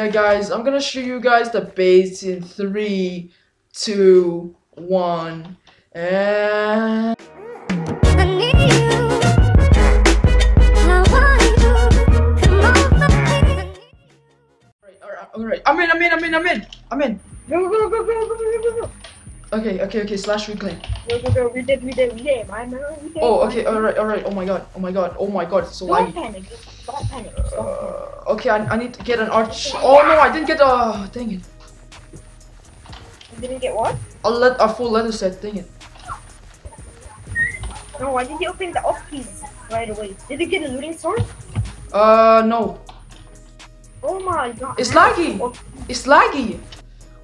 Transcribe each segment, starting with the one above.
Yeah, guys, I'm gonna show you guys the base in three, two, one, and. I need. I want you. Come over here. Alright, alright, alright. I'm in, I'm in, I'm in, I'm in, I'm in. Go, go, go, go, go, go, go, go. Okay, okay, okay. Slash reclaim. Go, go, go. We did, we did, we did. I know, we did. Oh, okay, alright, alright. Oh my god, oh my god, oh my god. It's so Don't laggy. panic. Don't panic. Panic. Uh, okay, I, I need to get an arch. Oh no, I didn't get a. Dang it. You didn't get what? A let a full letter set. Dang it. No, why did you open the off keys right away? Did you get a looting sword? Uh, no. Oh my god. It's laggy. It's laggy.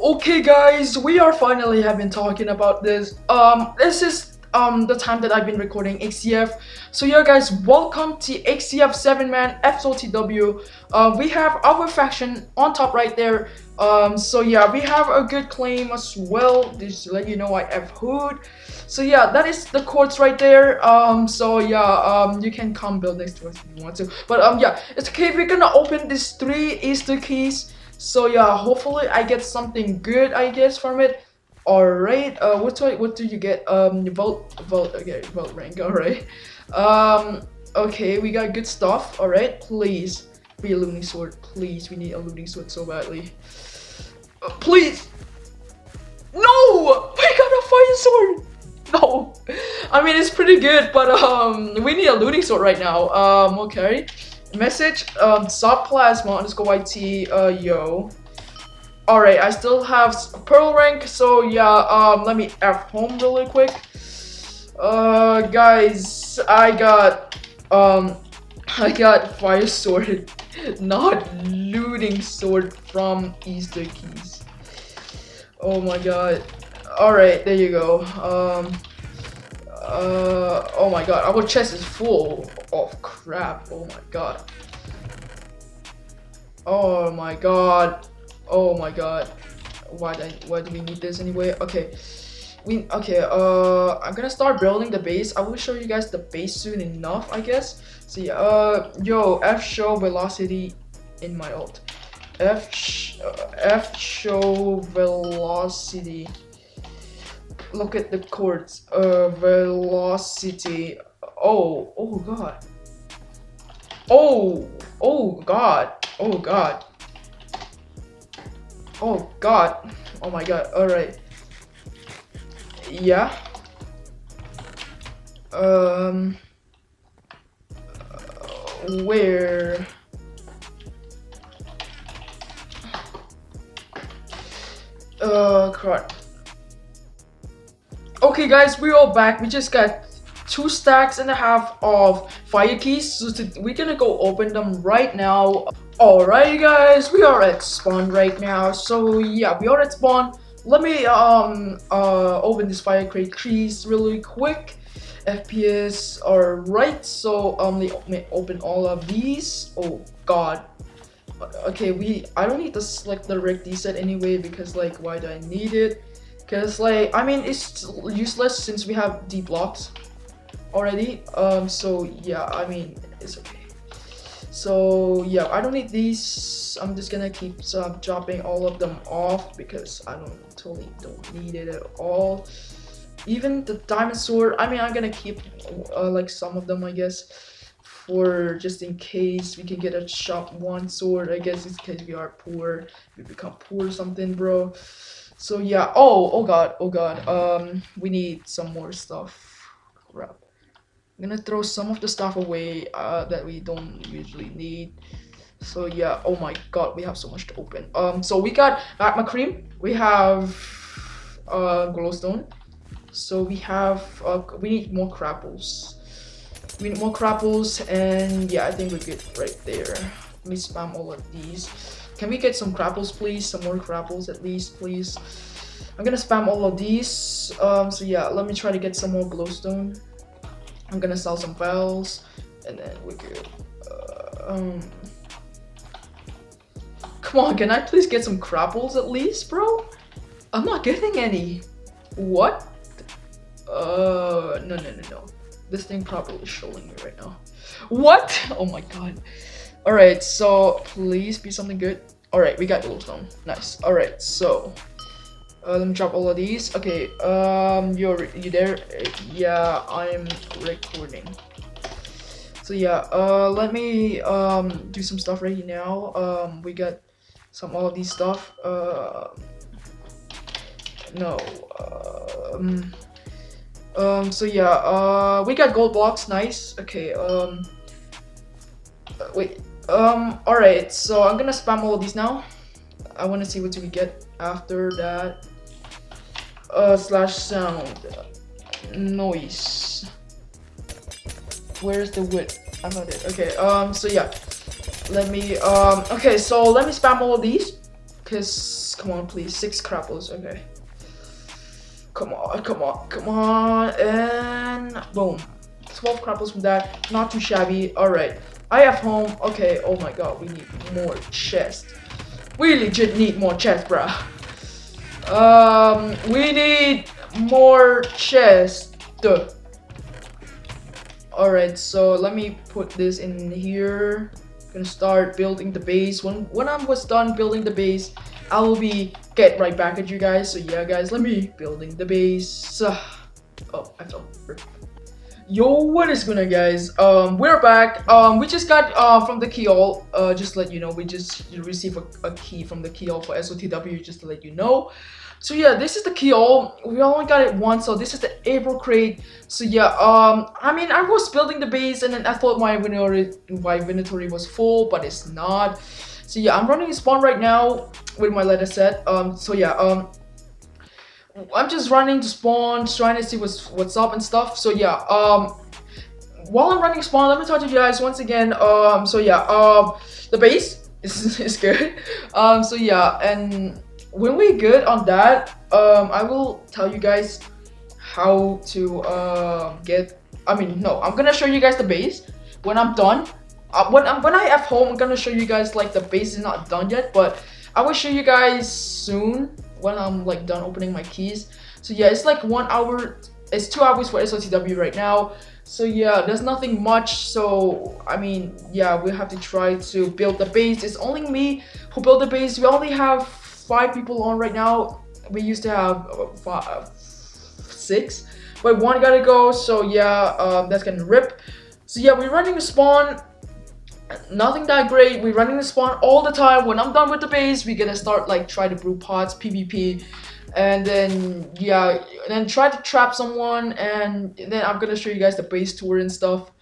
Okay, guys, we are finally have been talking about this. Um, this is um the time that I've been recording HCF. So yeah, guys, welcome to HCF 7 man SOTW. Uh, we have our faction on top right there. Um, so yeah, we have a good claim as well. Just to let you know, I have hood. So yeah, that is the courts right there. Um, so yeah, um, you can come build next to us if you want to. But um, yeah, it's okay. We're gonna open these three Easter keys. So yeah, hopefully I get something good, I guess, from it. Alright, uh, what what do you get? Um, vote, vote, okay, vote rank, alright. Um, okay, we got good stuff, alright, please. Be a looting sword, please, we need a looting sword so badly. Uh, please! No! We got a fire sword! No! I mean, it's pretty good, but um, we need a looting sword right now. Um, okay. Message, um, subplasma underscore YT, uh, yo. Alright, I still have pearl rank, so yeah, um, let me F home really quick. Uh, guys, I got, um, I got fire sword, not looting sword from Easter keys. Oh my god. Alright, there you go. Um, uh, oh my god, our chest is full of crap. Oh my god. Oh my god. Oh my god. Why do I, why do we need this anyway? Okay. We okay, uh I'm gonna start building the base. I will show you guys the base soon enough, I guess. See, uh yo, F show velocity in my ult. F sh uh, F show velocity. Look at the chords. Uh velocity. Oh, oh god. Oh, oh god. Oh god. Oh god. Oh my god. Alright. Yeah. Um. uh, where? Uh, crap. Okay, guys, we're all back. We just got two stacks and a half of fire keys. So we're gonna go open them right now. Alright, guys, we are at spawn right now. So yeah, we are at spawn. Let me um uh open this fire crate keys really quick. FPS are right. So um let me open all of these. Oh God. Okay, we I don't need to select the rig set anyway because like why do I need it? Cause like I mean it's useless since we have D blocks already. Um so yeah, I mean it's okay. So yeah, I don't need these. I'm just gonna keep uh, dropping all of them off because I don't totally don't need it at all. Even the diamond sword, I mean I'm gonna keep uh, like some of them I guess for just in case we can get a shop one sword. I guess it's because we are poor, we become poor or something, bro. So yeah. Oh, oh god, oh god. Um, we need some more stuff. Crap. I'm gonna throw some of the stuff away uh, that we don't usually need. So yeah. Oh my god, we have so much to open. Um, so we got magma cream. We have uh glowstone. So we have uh, we need more crapples. We need more crapples, and yeah, I think we're good right there. Let me spam all of these. Can we get some crapples, please? Some more crapples at least, please. I'm gonna spam all of these. Um, so yeah, let me try to get some more glowstone. I'm gonna sell some files, and then we're good. Uh, um, come on, can I please get some crapples at least, bro? I'm not getting any. What? Uh, no, no, no, no. This thing probably is showing me right now. What? Oh my god. Alright, so please be something good. All right, we got glowstone. Nice. All right, so uh, let me drop all of these. Okay, um, you're you there? Yeah, I'm recording. So yeah, uh, let me um do some stuff right now. Um, we got some all of these stuff. Uh, no. Um, um. So yeah. Uh, we got gold blocks. Nice. Okay. Um. uh, wait. Um. All right. So I'm gonna spam all of these now. I want to see what do we get after that. Uh. Slash sound. Noise. Where's the wood? I found it. Okay. Um. So yeah. Let me. Um. Okay. So let me spam all of these. Cause come on, please. Six crapples. Okay. Come on. Come on. Come on. And boom. Twelve crapples from that. Not too shabby. All right. I have home. Okay. Oh my god. We need more chest. We legit need more chest, bruh. Um. We need more chest. Duh. Alright, so let me put this in here. Gonna start building the base. When when I was done building the base, I will be get right back at you guys. So yeah, guys, let me building the base. Oh, I fell. Yo, what is going on, guys? Um, we're back. Um, we just got uh from the Keyall. Uh, just let you know, we just received a, a key from the Keyall for SOTW. Just to let you know. So yeah, this is the Keyall. We only got it once, so this is the April crate. So yeah, um, I mean, I was building the base, and then I thought my inventory, my inventory was full, but it's not. So yeah, I'm running a spawn right now with my letter set. Um, so yeah, um, I'm just running to spawn, trying to see what's what's up and stuff. So yeah, um, while I'm running spawn, let me talk to you guys once again. Um, so yeah, um, the base is is good. Um, so yeah, and when we're good on that, um, I will tell you guys how to uh, get. I mean, no, I'm gonna show you guys the base when I'm done. Uh, when I'm when I have home, I'm gonna show you guys like the base is not done yet, but I will show you guys soon when I'm like done opening my keys. So yeah, it's like one hour. It's two hours for SOTW right now. So yeah, there's nothing much. So I mean, yeah, we have to try to build the base. It's only me who built the base. We only have five people on right now. We used to have uh, five, six, but one gotta go. So yeah, um, that's gonna rip. So yeah, we're running a spawn. Nothing that great. We're running the spawn all the time. When I'm done with the base, we're gonna start like try to brew pots, PvP, and then yeah, and then try to trap someone, and then I'm gonna show you guys the base tour and stuff.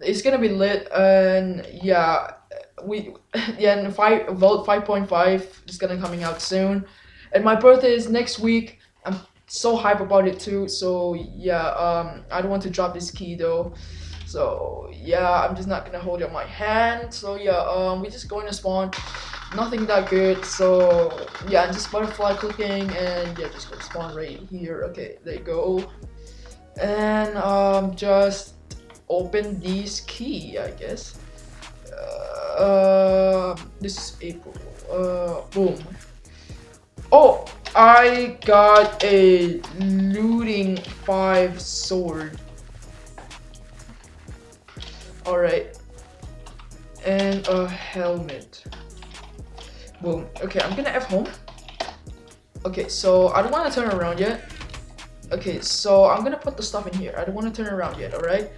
It's gonna be lit, and yeah, we yeah, and five vote 5.5 is gonna coming out soon, and my birthday is next week. I'm so hype about it too. So yeah, um, I don't want to drop this key though. So yeah, I'm just not gonna hold on my hand. So yeah, um, we're just going to spawn. Nothing that good. So yeah, just butterfly clicking and yeah, just go to spawn right here. Okay, there you go. And um, just open this key, I guess. Uh, this is April. Uh, boom. Oh, I got a looting five sword. Alright. And a helmet. Boom. Okay, I'm gonna F home. Okay, so I don't want to turn around yet. Okay, so I'm gonna put the stuff in here. I don't want to turn around yet, alright?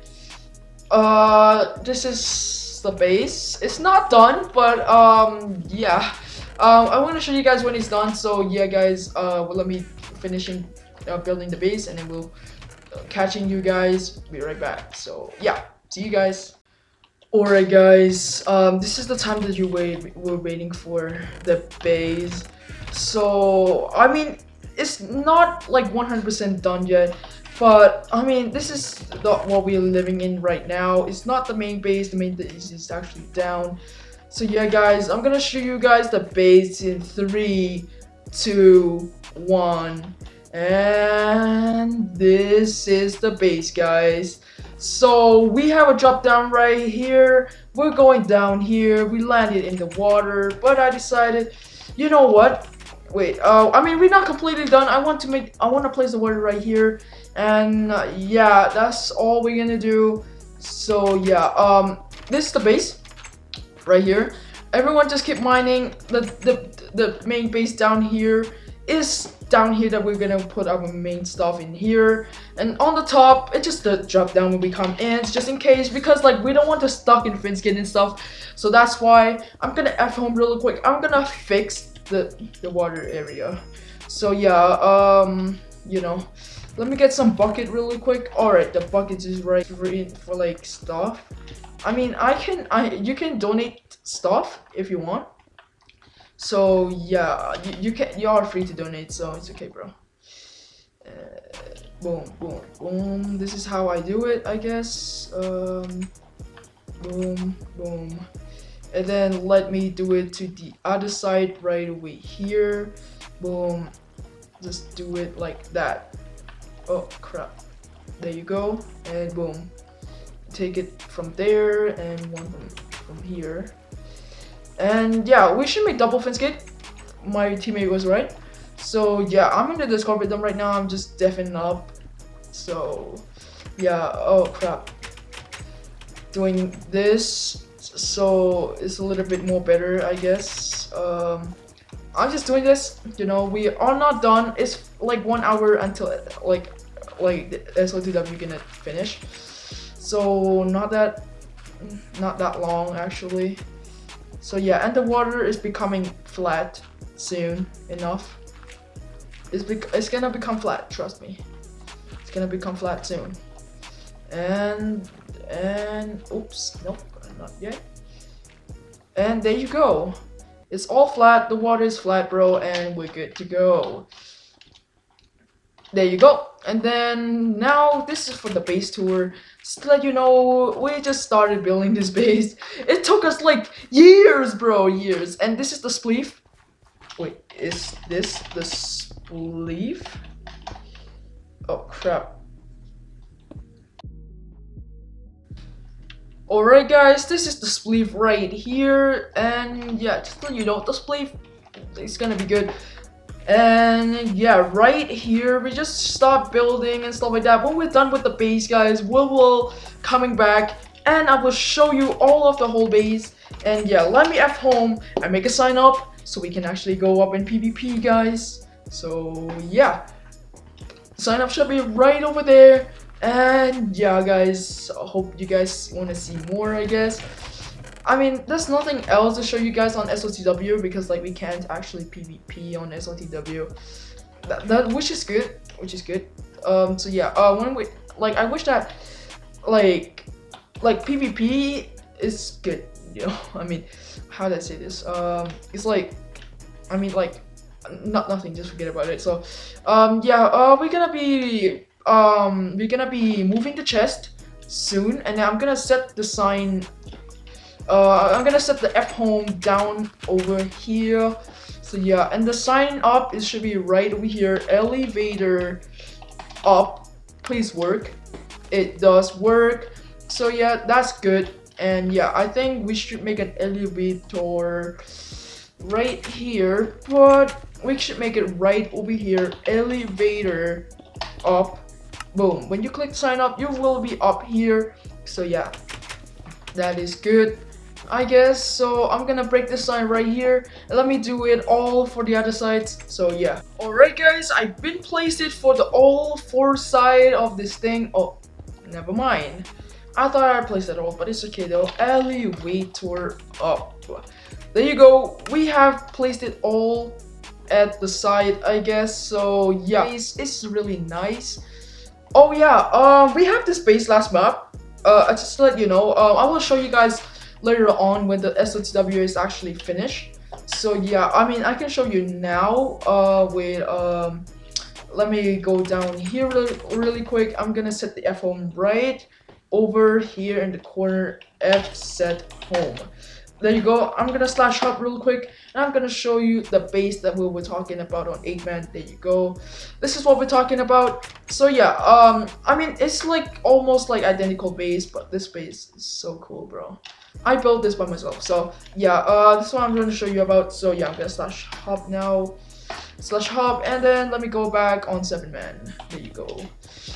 Uh, this is the base. It's not done, but um, yeah. Um, I want to show you guys when it's done. So yeah, guys, uh, well, let me finishing uh, building the base, and then we'll uh, catching you guys. Be right back. So yeah, see you guys. Alright guys, um, this is the time that you wait were waiting for the base. So I mean, it's not like 100% done yet, but I mean, this is the, what we're living in right now. It's not the main base. The main base is actually down. So yeah, guys, I'm gonna show you guys the base in three, two, one, and this is the base, guys. So we have a drop down right here. We're going down here. We landed in the water, but I decided, you know what? Wait, uh, I mean, we're not completely done. I want to make, I want to place the water right here. And uh, yeah, that's all we're gonna do. So yeah, um, this is the base right here. everyone just keep mining. The the the main base down here is down here that we're gonna put our main stuff in here. And on the top, it's just the drop down when we come in, it's just in case because like we don't want to stuck in fin skin and stuff. So that's why I'm gonna F home real quick. I'm gonna fix the the water area. So yeah, um, you know, let me get some bucket really quick. All right, the bucket is right for like stuff. I mean, I can, I you can donate stuff if you want. So yeah, you, you can, you are free to donate. So it's okay, bro. Uh, boom, boom, boom. This is how I do it, I guess. Um, boom, boom. And then let me do it to the other side right away here. Boom. Just do it like that. Oh crap. There you go. And boom. Take it from there and one from, from here. And yeah, we should make double fence gate. My teammate was right. So yeah, I'm in the Discord with them right now. I'm just deafening up. So yeah, oh crap. Doing this so it's a little bit more better, I guess. Um, I'm just doing this, you know, we are not done. It's like one hour until like like the SOTW gonna finish. So not that not that long actually. So yeah, and the water is becoming flat soon enough. It's, it's gonna become flat, trust me. It's gonna become flat soon. And, and, oops, nope, not yet. And there you go. It's all flat, the water is flat, bro, and we're good to go. There you go. And then now this is for the base tour. Just let you know, we just started building this base. It took us like years, bro, years. And this is the spleef. Wait, is this the spleef? Oh crap. Alright guys, this is the spleef right here, and yeah, just let you know, the spleef is gonna be good. And yeah, right here, we just start building and stuff like that. When we're done with the base, guys, we will coming back, and I will show you all of the whole base. And yeah, let me F home and make a sign up, so we can actually go up in PvP, guys. So yeah, sign up should be right over there. And yeah, guys, I hope you guys want to see more, I guess. I mean, there's nothing else to show you guys on SOTW because like we can't actually PvP on SOTW. That, that which is good, which is good. Um, so yeah, uh, when we like, I wish that like like PvP is good. You know, I mean, how did I say this? Um, it's like, I mean, like, not nothing. Just forget about it. So, um, yeah, uh, we're gonna be um we're gonna be moving the chest soon and I'm gonna set the sign uh I'm gonna set the F home down over here. So yeah and the sign up it should be right over here. Elevator up please work. It does work. So yeah that's good. And yeah I think we should make an elevator right here but we should make it right over here. Elevator up. Boom. When you click sign up you will be up here. So yeah that is good I guess so I'm gonna break this sign right here. And let me do it all for the other sides so yeah. Alright guys. I've been placed it for the all four side of this thing. Oh never mind. I thought I placed it all but it's okay though. Elevator up. There you go. We have placed it all at the side I guess. So yeah. It's, it's really nice. Oh yeah, um, we have this base last map. Uh, I just let you know, uh, I will show you guys later on when the SOTW is actually finished. So yeah, I mean, I can show you now. Uh, with um, let me go down here really, really quick. I'm gonna set the F home right over here in the corner. F set home there you go. I'm gonna slash hub real quick and I'm gonna show you the base that we were talking about on 8 man. There you go. This is what we're talking about. So yeah, um, I mean, it's like almost like identical base, but this base is so cool, bro. I built this by myself. So yeah, uh, this is what I'm gonna show you about. So yeah, I'm gonna slash hub now. Slash hub and then let me go back on 7 man. There you go.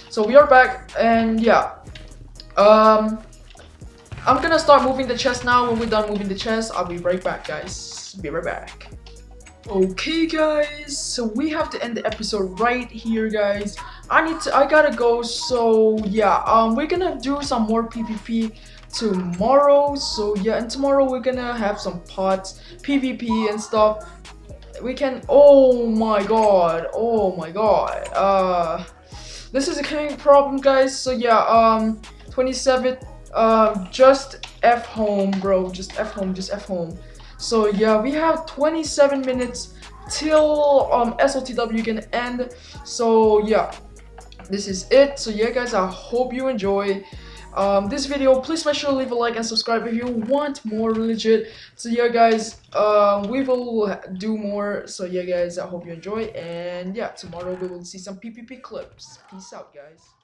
So we are back and yeah. Um, I'm gonna start moving the chest now. When we're done moving the chest, I'll be right back, guys. Be right back. Okay, guys. So we have to end the episode right here, guys. I need to. I gotta go. So yeah. Um, we're gonna do some more PvP tomorrow. So yeah, and tomorrow we're gonna have some pots, PvP and stuff. We can. Oh my god. Oh my god. Uh, this is a coming problem, guys. So yeah. Um, 27th. Um, just F home, bro. Just F home. Just F home. So yeah, we have 27 minutes till um SOTW can end. So yeah, this is it. So yeah, guys, I hope you enjoy um, this video. Please make sure to leave a like and subscribe if you want more legit. So yeah, guys, uh, we will do more. So yeah, guys, I hope you enjoy. And yeah, tomorrow we will see some PPP clips. Peace out, guys.